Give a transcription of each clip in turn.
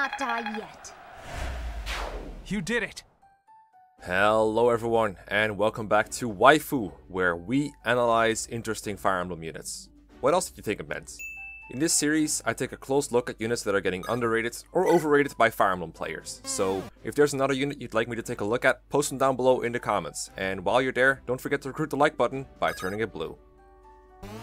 will not die yet. You did it! Hello everyone and welcome back to Waifu, where we analyze interesting Fire Emblem units. What else did you think it meant? In this series, I take a close look at units that are getting underrated or overrated by Fire Emblem players. So, if there's another unit you'd like me to take a look at, post them down below in the comments. And while you're there, don't forget to recruit the like button by turning it blue.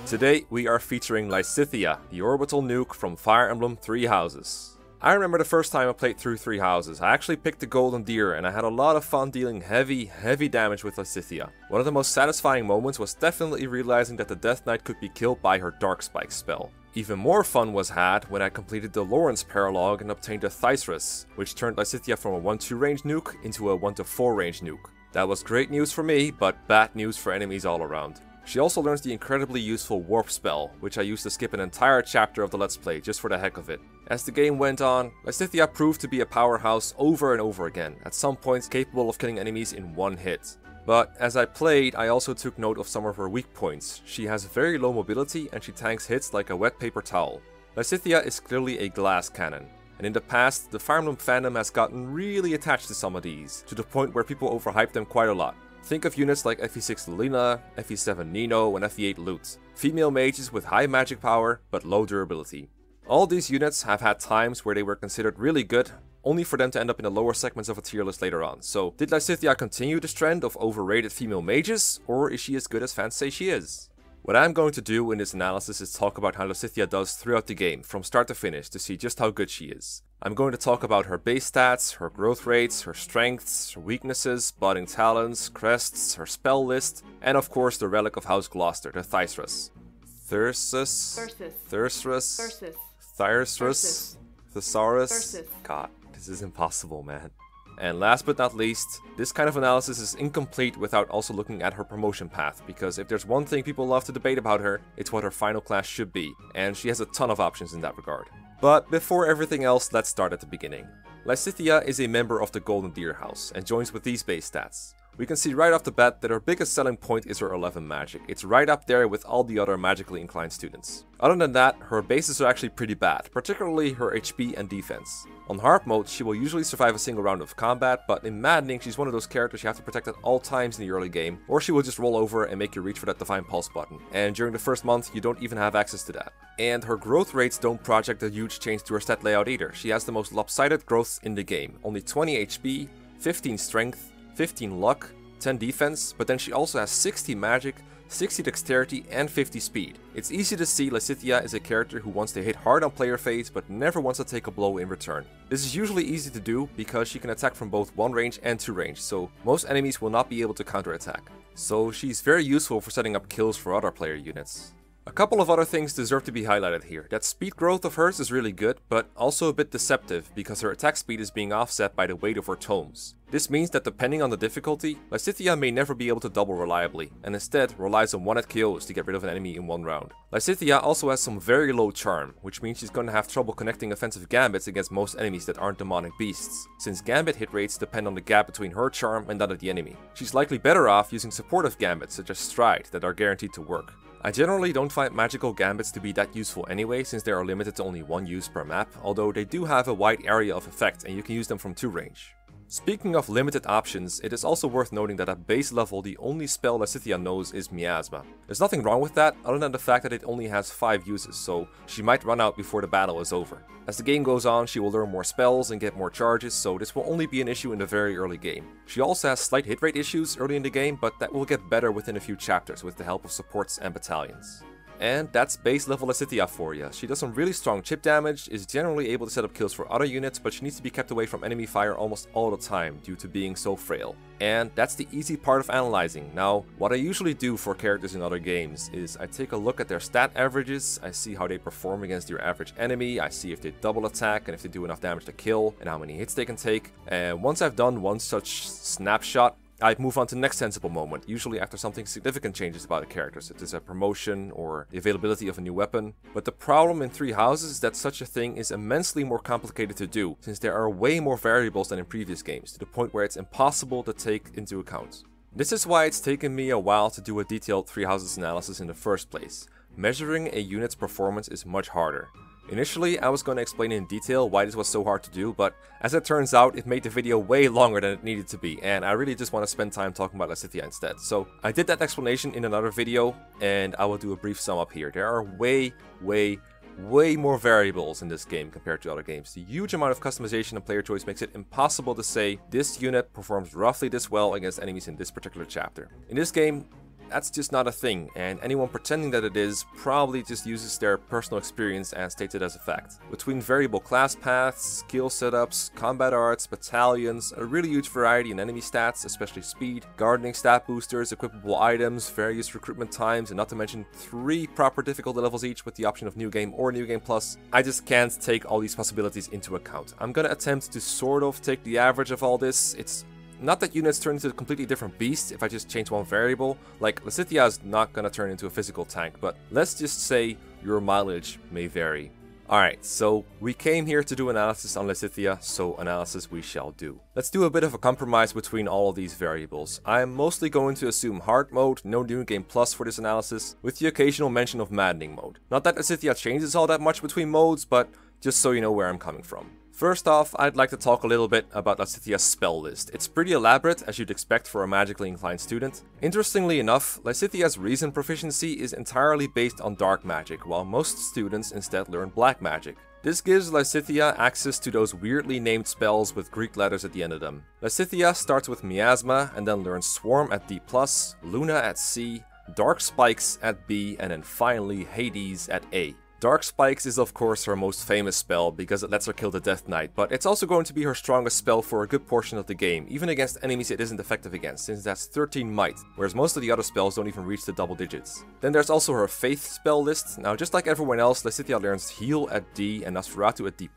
Today, we are featuring Lysithea, the orbital nuke from Fire Emblem Three Houses. I remember the first time I played through Three Houses, I actually picked the Golden Deer and I had a lot of fun dealing heavy, heavy damage with Lysithea. One of the most satisfying moments was definitely realizing that the Death Knight could be killed by her Dark Spike spell. Even more fun was had when I completed the Lorenz Paralogue and obtained a Thycerus, which turned Lysithea from a 1-2 range nuke into a 1-4 range nuke. That was great news for me, but bad news for enemies all around. She also learns the incredibly useful Warp spell, which I used to skip an entire chapter of the Let's Play just for the heck of it. As the game went on, Lysithea proved to be a powerhouse over and over again, at some points capable of killing enemies in one hit. But as I played, I also took note of some of her weak points. She has very low mobility and she tanks hits like a wet paper towel. Lysithea is clearly a glass cannon, and in the past, the Fire Emblem fandom has gotten really attached to some of these, to the point where people overhype them quite a lot. Think of units like FE6 Lilina, FE7 Nino, and FE8 Lute. Female mages with high magic power, but low durability. All these units have had times where they were considered really good, only for them to end up in the lower segments of a tier list later on. So, did Lysithea continue this trend of overrated female mages, or is she as good as fans say she is? What I'm going to do in this analysis is talk about how Lysithea does throughout the game, from start to finish, to see just how good she is. I'm going to talk about her base stats, her growth rates, her strengths, her weaknesses, budding talents, crests, her spell list, and of course the relic of House Gloucester, the Thycerus. Thyrsus? Thyrsus. Thyrsus? Thyrsus. Thyrsus? Thesaurus? God, this is impossible, man. And last but not least, this kind of analysis is incomplete without also looking at her promotion path, because if there's one thing people love to debate about her, it's what her final class should be, and she has a ton of options in that regard. But before everything else, let's start at the beginning. Lysithea is a member of the Golden Deer House, and joins with these base stats. We can see right off the bat that her biggest selling point is her 11 magic. It's right up there with all the other magically inclined students. Other than that, her bases are actually pretty bad, particularly her HP and defense. On hard mode, she will usually survive a single round of combat, but in maddening, she's one of those characters you have to protect at all times in the early game, or she will just roll over and make you reach for that Divine Pulse button. And during the first month, you don't even have access to that. And her growth rates don't project a huge change to her stat layout either. She has the most lopsided growths in the game. Only 20 HP, 15 strength, 15 luck, 10 defense, but then she also has 60 magic, 60 dexterity and 50 speed. It's easy to see Lysithea is a character who wants to hit hard on player phase but never wants to take a blow in return. This is usually easy to do because she can attack from both 1 range and 2 range, so most enemies will not be able to counterattack. So she's very useful for setting up kills for other player units. A couple of other things deserve to be highlighted here. That speed growth of hers is really good, but also a bit deceptive because her attack speed is being offset by the weight of her tomes. This means that depending on the difficulty, Lysithea may never be able to double reliably, and instead relies on one-hit KOs to get rid of an enemy in one round. Lysithea also has some very low charm, which means she's gonna have trouble connecting offensive gambits against most enemies that aren't demonic beasts, since gambit hit rates depend on the gap between her charm and that of the enemy. She's likely better off using supportive gambits such as Stride that are guaranteed to work. I generally don't find magical gambits to be that useful anyway since they are limited to only one use per map, although they do have a wide area of effect and you can use them from 2 range. Speaking of limited options, it is also worth noting that at base level the only spell Lysithea knows is Miasma. There's nothing wrong with that, other than the fact that it only has 5 uses, so she might run out before the battle is over. As the game goes on, she will learn more spells and get more charges, so this will only be an issue in the very early game. She also has slight hit rate issues early in the game, but that will get better within a few chapters with the help of supports and battalions. And that's base level Lysithea for you. She does some really strong chip damage, is generally able to set up kills for other units, but she needs to be kept away from enemy fire almost all the time due to being so frail. And that's the easy part of analyzing. Now, what I usually do for characters in other games is I take a look at their stat averages, I see how they perform against your average enemy, I see if they double attack and if they do enough damage to kill, and how many hits they can take. And once I've done one such snapshot, I'd move on to the next sensible moment, usually after something significant changes about a character, such as a promotion or the availability of a new weapon. But the problem in Three Houses is that such a thing is immensely more complicated to do, since there are way more variables than in previous games, to the point where it's impossible to take into account. This is why it's taken me a while to do a detailed Three Houses analysis in the first place. Measuring a unit's performance is much harder. Initially, I was going to explain in detail why this was so hard to do, but as it turns out, it made the video way longer than it needed to be, and I really just want to spend time talking about Lysithea instead. So I did that explanation in another video, and I will do a brief sum up here. There are way, way, way more variables in this game compared to other games. The huge amount of customization and player choice makes it impossible to say this unit performs roughly this well against enemies in this particular chapter. In this game, that's just not a thing, and anyone pretending that it is probably just uses their personal experience and states it as a fact. Between variable class paths, skill setups, combat arts, battalions, a really huge variety in enemy stats, especially speed, gardening stat boosters, equipable items, various recruitment times, and not to mention three proper difficulty levels each with the option of New Game or New Game Plus, I just can't take all these possibilities into account. I'm gonna attempt to sort of take the average of all this. It's not that units turn into a completely different beast if I just change one variable, like Lysithea is not gonna turn into a physical tank, but let's just say your mileage may vary. Alright, so we came here to do analysis on Lysithea, so analysis we shall do. Let's do a bit of a compromise between all of these variables. I am mostly going to assume hard mode, no new game plus for this analysis, with the occasional mention of maddening mode. Not that Lysithea changes all that much between modes, but just so you know where I'm coming from. First off, I'd like to talk a little bit about Lysithea's spell list. It's pretty elaborate, as you'd expect for a magically inclined student. Interestingly enough, Lysithea's reason proficiency is entirely based on dark magic, while most students instead learn black magic. This gives Lysithea access to those weirdly named spells with Greek letters at the end of them. Lysithea starts with Miasma and then learns Swarm at D+, Luna at C, Dark Spikes at B, and then finally Hades at A. Dark Spikes is of course her most famous spell because it lets her kill the Death Knight, but it's also going to be her strongest spell for a good portion of the game, even against enemies it isn't effective against, since that's 13 might, whereas most of the other spells don't even reach the double digits. Then there's also her Faith spell list. Now just like everyone else, Lysithea learns Heal at D and Nosferatu at D+,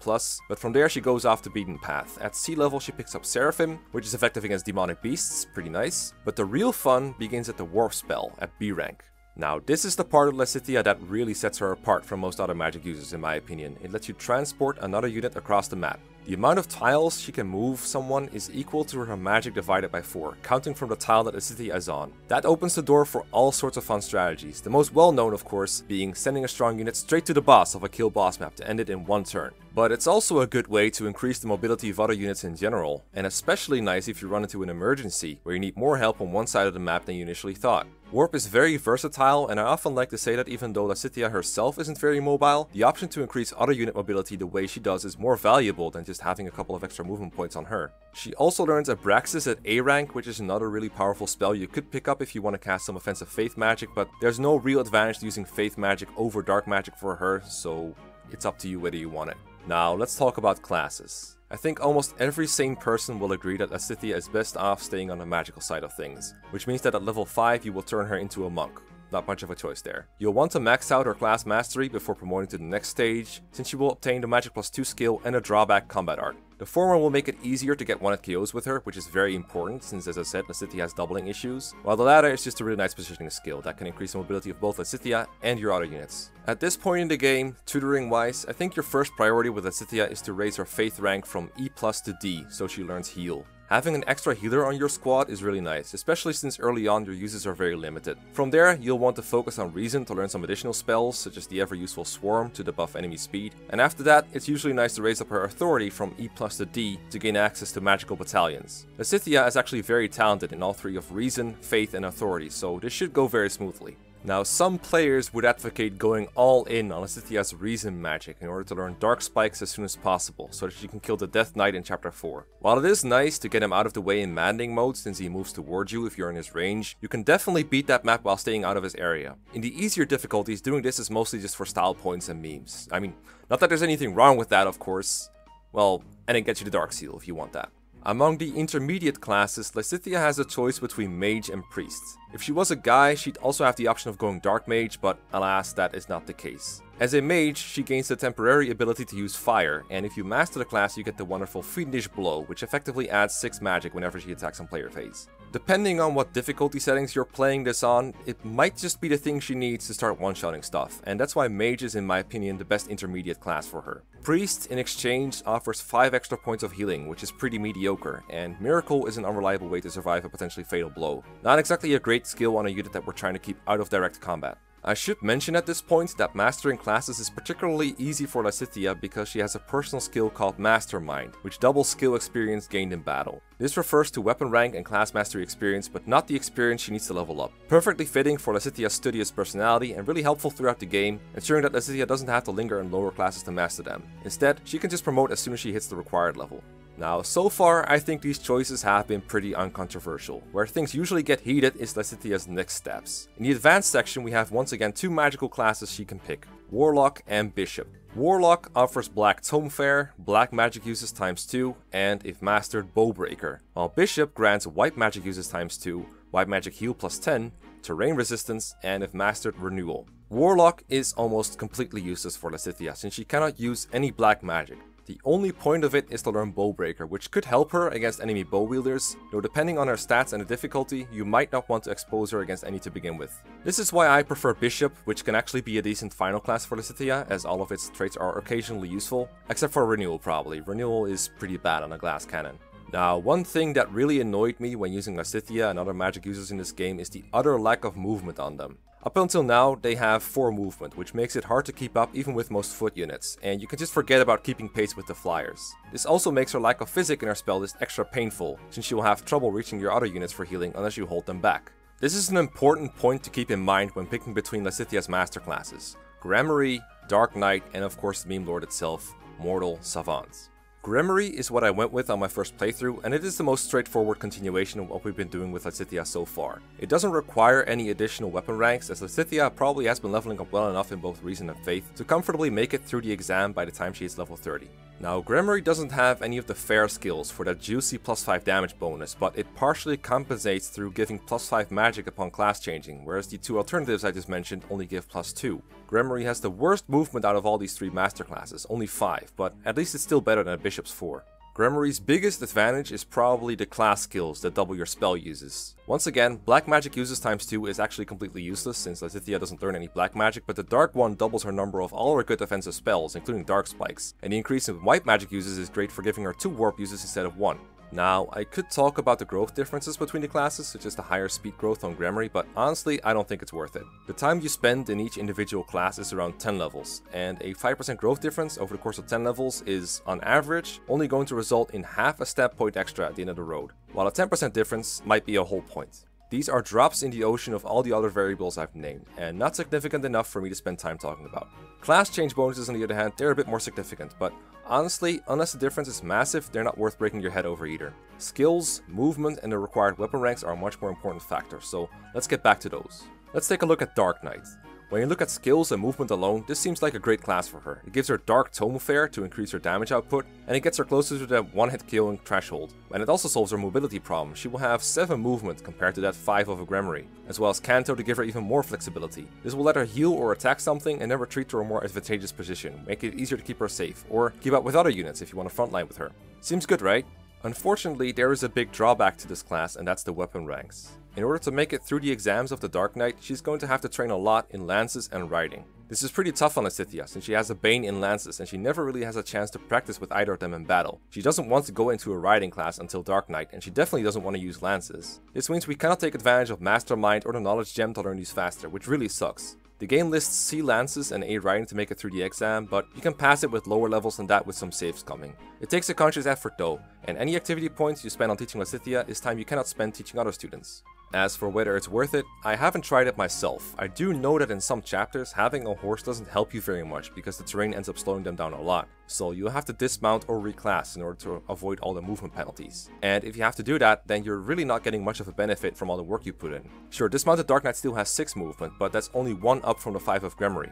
but from there she goes off the beaten path. At C level she picks up Seraphim, which is effective against demonic beasts, pretty nice, but the real fun begins at the Warp spell at B rank. Now, this is the part of Lysithea that really sets her apart from most other magic users in my opinion. It lets you transport another unit across the map. The amount of tiles she can move someone is equal to her magic divided by 4, counting from the tile that Lysithea is on. That opens the door for all sorts of fun strategies, the most well known of course being sending a strong unit straight to the boss of a kill boss map to end it in one turn. But it's also a good way to increase the mobility of other units in general, and especially nice if you run into an emergency where you need more help on one side of the map than you initially thought. Warp is very versatile, and I often like to say that even though Lysithea herself isn't very mobile, the option to increase other unit mobility the way she does is more valuable than just having a couple of extra movement points on her. She also learns Abraxas at A rank, which is another really powerful spell you could pick up if you want to cast some offensive Faith magic, but there's no real advantage to using Faith magic over Dark magic for her, so it's up to you whether you want it. Now, let's talk about classes. I think almost every sane person will agree that Lysithea is best off staying on the magical side of things, which means that at level 5 you will turn her into a monk. Not much of a choice there. You'll want to max out her class mastery before promoting to the next stage, since you will obtain the magic plus 2 skill and a drawback combat art. The former will make it easier to get 1 KOs with her, which is very important since as I said, Lysithea has doubling issues, while the latter is just a really nice positioning skill that can increase the mobility of both Lysithea and your other units. At this point in the game, tutoring wise, I think your first priority with Lysithea is to raise her faith rank from E plus to D, so she learns heal. Having an extra healer on your squad is really nice, especially since early on your uses are very limited. From there, you'll want to focus on Reason to learn some additional spells, such as the ever useful Swarm to debuff enemy speed, and after that, it's usually nice to raise up her authority from E plus to D to gain access to magical battalions. Lysithea is actually very talented in all three of Reason, Faith, and Authority, so this should go very smoothly. Now, some players would advocate going all in on Lysithea's Reason magic in order to learn Dark Spikes as soon as possible, so that she can kill the Death Knight in Chapter 4. While it is nice to get him out of the way in maddening mode since he moves towards you if you're in his range, you can definitely beat that map while staying out of his area. In the easier difficulties, doing this is mostly just for style points and memes. I mean, not that there's anything wrong with that, of course. Well, and it gets you the Dark Seal if you want that. Among the intermediate classes, Lysithea has a choice between Mage and Priest. If she was a guy, she'd also have the option of going Dark Mage, but alas, that is not the case. As a mage, she gains the temporary ability to use fire, and if you master the class, you get the wonderful Fiendish Blow, which effectively adds 6 magic whenever she attacks on player phase. Depending on what difficulty settings you're playing this on, it might just be the thing she needs to start one-shotting stuff, and that's why mage is in my opinion the best intermediate class for her. Priest, in exchange, offers 5 extra points of healing, which is pretty mediocre, and Miracle is an unreliable way to survive a potentially fatal blow. Not exactly a great skill on a unit that we're trying to keep out of direct combat. I should mention at this point that mastering classes is particularly easy for Lysithea because she has a personal skill called Mastermind, which doubles skill experience gained in battle. This refers to weapon rank and class mastery experience, but not the experience she needs to level up. Perfectly fitting for Lysithea's studious personality and really helpful throughout the game, ensuring that Lysithea doesn't have to linger in lower classes to master them. Instead, she can just promote as soon as she hits the required level. Now, so far, I think these choices have been pretty uncontroversial. Where things usually get heated is Lysithea's next steps. In the advanced section, we have once again two magical classes she can pick, Warlock and Bishop. Warlock offers Black Tomefaire, Black Magic uses times 2, and if mastered, Bowbreaker, while Bishop grants White Magic uses times 2, White Magic Heal plus 10, Terrain Resistance, and if mastered, Renewal. Warlock is almost completely useless for Lysithea since she cannot use any black magic. The only point of it is to learn Bowbreaker, which could help her against enemy bow wielders, though depending on her stats and the difficulty, you might not want to expose her against any to begin with. This is why I prefer Bishop, which can actually be a decent final class for Lysithea, as all of its traits are occasionally useful, except for Renewal probably. Renewal is pretty bad on a glass cannon. Now, one thing that really annoyed me when using Lysithea and other magic users in this game is the utter lack of movement on them. Up until now, they have 4 movement, which makes it hard to keep up even with most foot units, and you can just forget about keeping pace with the flyers. This also makes her lack of physic in her spell list extra painful, since you will have trouble reaching your other units for healing unless you hold them back. This is an important point to keep in mind when picking between Lysithea's master classes, Gremory, Dark Knight, and of course the Meme Lord itself, Mortal Savant. Gremory is what I went with on my first playthrough, and it is the most straightforward continuation of what we've been doing with Lysithea so far. It doesn't require any additional weapon ranks, as Lysithea probably has been leveling up well enough in both Reason and Faith to comfortably make it through the exam by the time she is level 30. Now, Gremory doesn't have any of the fair skills for that juicy plus 5 damage bonus, but it partially compensates through giving plus 5 magic upon class changing, whereas the two alternatives I just mentioned only give plus 2. Gremory has the worst movement out of all these three master classes, only 5, but at least it's still better than a Bishop's 4. Gremory's biggest advantage is probably the class skills that double your spell uses. Once again, black magic uses times 2 is actually completely useless since Lysithea doesn't learn any black magic, but the dark one doubles her number of all her good defensive spells, including dark spikes, and the increase in white magic uses is great for giving her 2 warp uses instead of 1. Now, I could talk about the growth differences between the classes, such as the higher speed growth on Gremory, but honestly, I don't think it's worth it. The time you spend in each individual class is around 10 levels, and a 5% growth difference over the course of 10 levels is, on average, only going to result in half a stat point extra at the end of the road, while a 10% difference might be a whole point. These are drops in the ocean of all the other variables I've named, and not significant enough for me to spend time talking about. Class change bonuses on the other hand, they're a bit more significant, but honestly, unless the difference is massive, they're not worth breaking your head over either. Skills, movement, and the required weapon ranks are a much more important factor, so let's get back to those. Let's take a look at Dark Knight. When you look at skills and movement alone, this seems like a great class for her. It gives her Dark Tomefaire to increase her damage output, and it gets her closer to that one-hit killing threshold. And it also solves her mobility problem. She will have 7 movement compared to that 5 of a Gremory, as well as Canto to give her even more flexibility. This will let her heal or attack something and then retreat to a more advantageous position, make it easier to keep her safe, or keep up with other units if you want to frontline with her. Seems good, right? Unfortunately, there is a big drawback to this class, and that's the weapon ranks. In order to make it through the exams of the Dark Knight, she's going to have to train a lot in lances and riding. This is pretty tough on Lysithea, since she has a Bane in lances and she never really has a chance to practice with either of them in battle. She doesn't want to go into a riding class until Dark Knight, and she definitely doesn't want to use lances. This means we cannot take advantage of Mastermind or the Knowledge Gem to learn these faster, which really sucks. The game lists C lances and A riding to make it through the exam, but you can pass it with lower levels than that with some save scumming. It takes a conscious effort though, and any activity points you spend on teaching Lysithea is time you cannot spend teaching other students. As for whether it's worth it, I haven't tried it myself. I do know that in some chapters, having a horse doesn't help you very much because the terrain ends up slowing them down a lot. So you'll have to dismount or reclass in order to avoid all the movement penalties. And if you have to do that, then you're really not getting much of a benefit from all the work you put in. Sure, dismounted Dark Knight still has 6 movement, but that's only 1 up from the 5 of Gremory.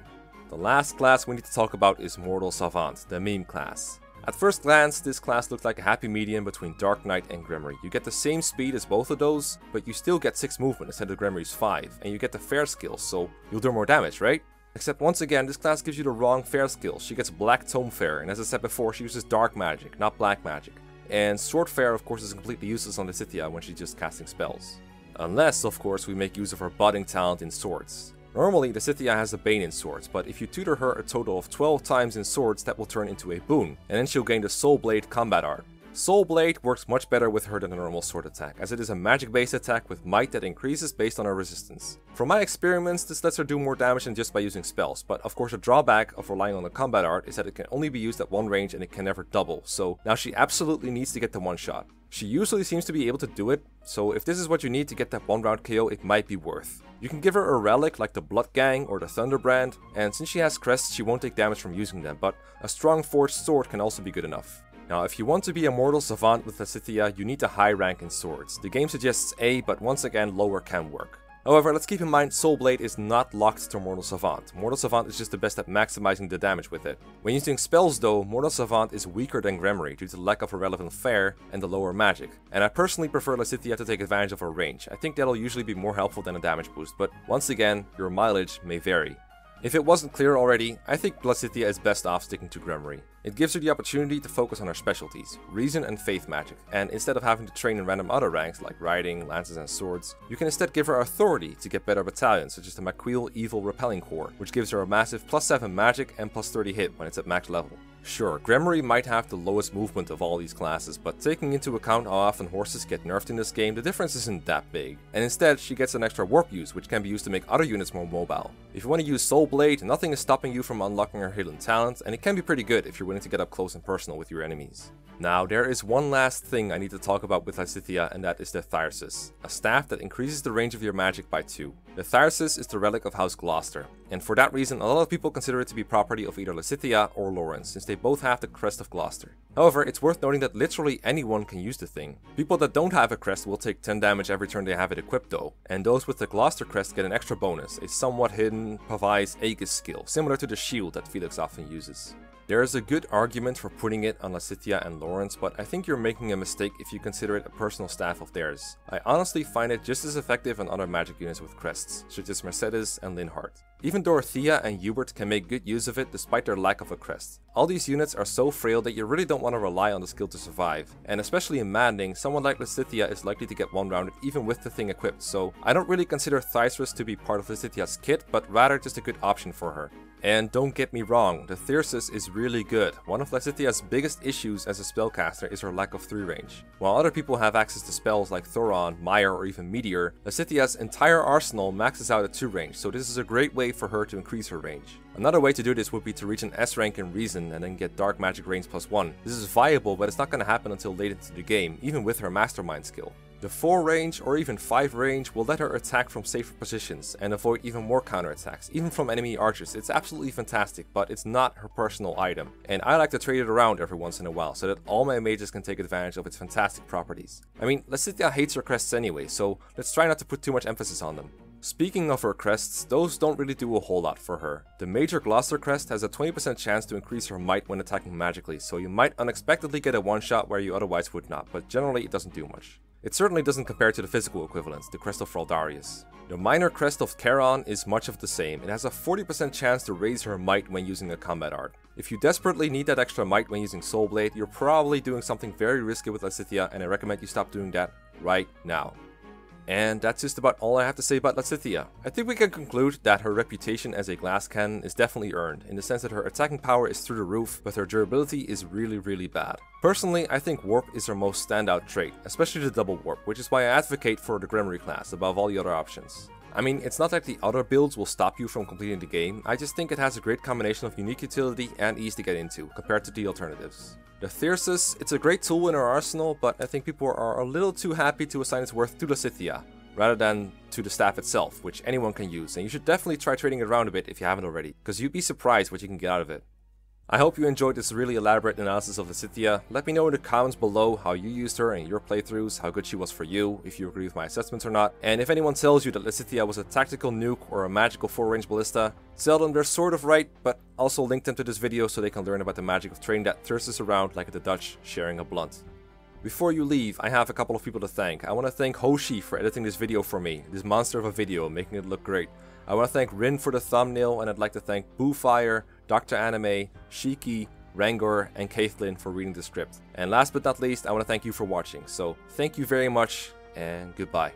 The last class we need to talk about is Mortal Savant, the meme class. At first glance, this class looked like a happy medium between Dark Knight and Gremory. You get the same speed as both of those, but you still get 6 movement instead of Gremory's 5, and you get the fair skills, so you'll do more damage, right? Except once again, this class gives you the wrong fair skill. She gets Black Tomefaire, and as I said before, she uses Dark Magic, not Black Magic. And Swordfaire, of course, is completely useless on Lysithea when she's just casting spells. Unless, of course, we make use of her budding talent in swords. Normally, Lysithea has a Bane in Swords, but if you tutor her a total of 12 times in Swords, that will turn into a boon, and then she'll gain the Soul Blade combat art. Soul Blade works much better with her than a normal sword attack, as it is a magic based attack with might that increases based on her resistance. From my experiments, this lets her do more damage than just by using spells, but of course the drawback of relying on the combat art is that it can only be used at one range and it can never double, so now she absolutely needs to get the one shot. She usually seems to be able to do it, so if this is what you need to get that one round KO, it might be worth. You can give her a relic like the Blutgang or the Thunderbrand, and since she has crests, she won't take damage from using them, but a strong forged sword can also be good enough. Now, if you want to be a mortal savant with Lysithea, you need a high rank in swords. The game suggests A, but once again, lower can work. However, let's keep in mind Soul Blade is not locked to Mortal Savant. Mortal Savant is just the best at maximizing the damage with it. When using spells though, Mortal Savant is weaker than Gremory due to lack of a relevant flare and the lower magic. And I personally prefer Lysithea to take advantage of her range. I think that'll usually be more helpful than a damage boost, but once again, your mileage may vary. If it wasn't clear already, I think Lysithea is best off sticking to Gremory. It gives her the opportunity to focus on her specialties, reason and faith magic, and instead of having to train in random other ranks like riding, lances and swords, you can instead give her authority to get better battalions such as the Macuil Evil Repelling Corps, which gives her a massive plus 7 magic and plus 30 hit when it's at max level. Sure, Gremory might have the lowest movement of all these classes, but taking into account how often horses get nerfed in this game, the difference isn't that big. And instead, she gets an extra warp use, which can be used to make other units more mobile. If you want to use Soul Blade, nothing is stopping you from unlocking her hidden talent, and it can be pretty good if you're willing to get up close and personal with your enemies. Now, there is one last thing I need to talk about with Lysithea, and that is the Thyrsus, a staff that increases the range of your magic by 2. The Thyrsus is the relic of House Gloucester, and for that reason, a lot of people consider it to be property of either Lysithea or Lorenz, since they both have the crest of Gloucester. However, it's worth noting that literally anyone can use the thing. People that don't have a crest will take 10 damage every turn they have it equipped though, and those with the Gloucester crest get an extra bonus, a somewhat hidden Pavai's Aegis skill, similar to the shield that Felix often uses. There is a good argument for putting it on Lysithea and Lorenz, but I think you're making a mistake if you consider it a personal staff of theirs. I honestly find it just as effective on other magic units with crests, such as Mercedes and Linhardt. Even Dorothea and Hubert can make good use of it despite their lack of a crest. All these units are so frail that you really don't want to rely on the skill to survive, and especially in maddening, someone like Lysithea is likely to get one rounded even with the thing equipped, so I don't really consider Thyrsus to be part of Lysithea's kit, but rather just a good option for her. And don't get me wrong, the Thyrsus is really good. One of Lysithea's biggest issues as a spellcaster is her lack of 3 range. While other people have access to spells like Thoron, Mire, or even Meteor, Lysithea's entire arsenal maxes out at 2 range, so this is a great way for her to increase her range. Another way to do this would be to reach an S rank in Reason and then get Dark Magic range plus 1. This is viable, but it's not going to happen until late into the game, even with her Mastermind skill. The 4 range or even 5 range will let her attack from safer positions and avoid even more counterattacks, even from enemy archers. It's absolutely fantastic, but it's not her personal item. And I like to trade it around every once in a while so that all my mages can take advantage of its fantastic properties. I mean, Lysithea hates her crests anyway, so let's try not to put too much emphasis on them. Speaking of her crests, those don't really do a whole lot for her. The Major Gloucester crest has a 20% chance to increase her might when attacking magically, so you might unexpectedly get a one shot where you otherwise would not, but generally it doesn't do much. It certainly doesn't compare to the physical equivalent, the Crest of Fraldarius. The minor Crest of Charon is much of the same, it has a 40% chance to raise her might when using a combat art. If you desperately need that extra might when using Soul Blade, you're probably doing something very risky with Lysithea and I recommend you stop doing that right now. And that's just about all I have to say about Lysithea. I think we can conclude that her reputation as a glass cannon is definitely earned, in the sense that her attacking power is through the roof, but her durability is really really bad. Personally, I think Warp is her most standout trait, especially the double warp, which is why I advocate for the Gremory class above all the other options. I mean, it's not like the other builds will stop you from completing the game, I just think it has a great combination of unique utility and ease to get into, compared to the alternatives. The Thyrsus, it's a great tool in our arsenal, but I think people are a little too happy to assign its worth to Lysithea, rather than to the staff itself, which anyone can use, and you should definitely try trading it around a bit if you haven't already, because you'd be surprised what you can get out of it. I hope you enjoyed this really elaborate analysis of Lysithea. Let me know in the comments below how you used her in your playthroughs, how good she was for you, if you agree with my assessments or not. And if anyone tells you that Lysithea was a tactical nuke or a magical 4-range ballista, tell them they're sort of right, but also link them to this video so they can learn about the magic of training that Thyrsus around like the Dutch sharing a blunt. Before you leave, I have a couple of people to thank. I want to thank Hoshi for editing this video for me, this monster of a video, making it look great. I want to thank Ryn for the thumbnail, and I'd like to thank Boofire, Dr. Anime, Shiki, Rangor, and Caitlin for reading the script. And last but not least, I want to thank you for watching. So thank you very much, and goodbye.